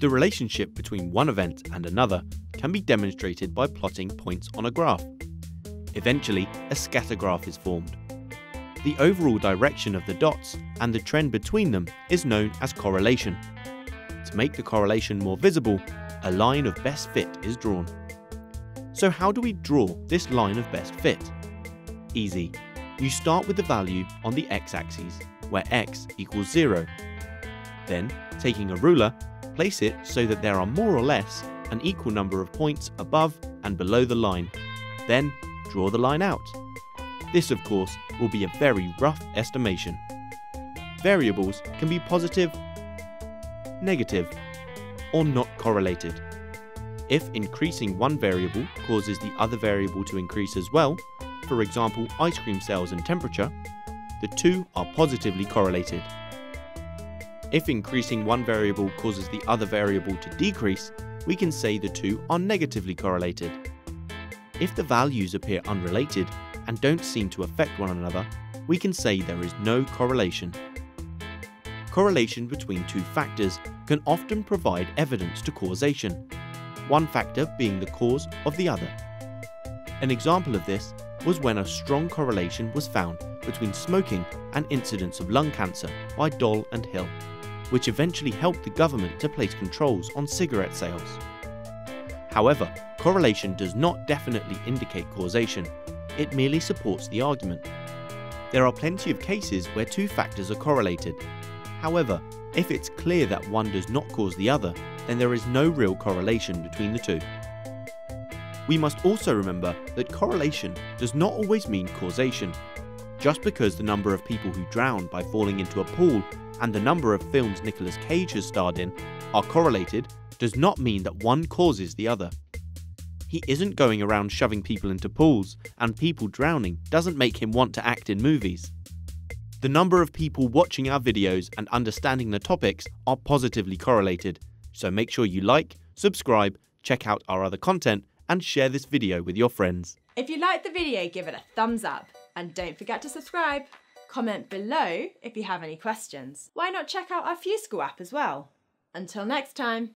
The relationship between one event and another can be demonstrated by plotting points on a graph. Eventually, a scatter graph is formed. The overall direction of the dots and the trend between them is known as correlation. To make the correlation more visible, a line of best fit is drawn. So how do we draw this line of best fit? Easy. You start with the value on the x-axis, where x equals 0. Then, taking a ruler, place it so that there are more or less an equal number of points above and below the line. Then, draw the line out. This, of course, will be a very rough estimation. Variables can be positive, negative, or not correlated. If increasing one variable causes the other variable to increase as well, for example ice cream sales and temperature, the two are positively correlated. If increasing one variable causes the other variable to decrease, we can say the two are negatively correlated. If the values appear unrelated and don't seem to affect one another, we can say there is no correlation. Correlation between two factors can often provide evidence to causation, one factor being the cause of the other. An example of this was when a strong correlation was found between smoking and incidence of lung cancer by Doll and Hill, which eventually helped the government to place controls on cigarette sales. However, correlation does not definitely indicate causation, it merely supports the argument. There are plenty of cases where two factors are correlated. However, if it's clear that one does not cause the other, then there is no real correlation between the two. We must also remember that correlation does not always mean causation. Just because the number of people who drown by falling into a pool and the number of films Nicolas Cage has starred in are correlated does not mean that one causes the other. He isn't going around shoving people into pools, and people drowning doesn't make him want to act in movies. The number of people watching our videos and understanding the topics are positively correlated, so make sure you like, subscribe, check out our other content, and share this video with your friends. If you liked the video, give it a thumbs up, and don't forget to subscribe. Comment below if you have any questions. Why not check out our FuseSchool app as well? Until next time.